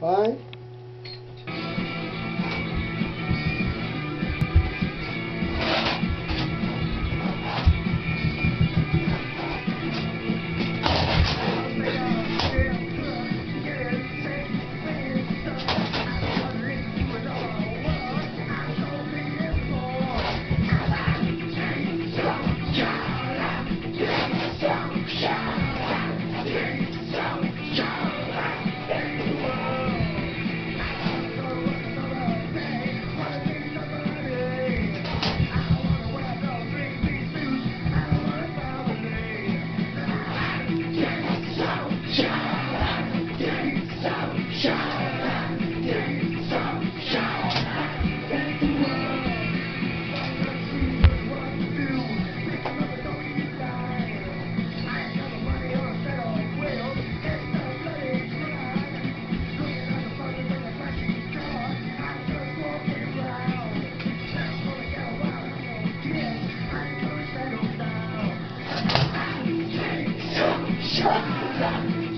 Bye. shut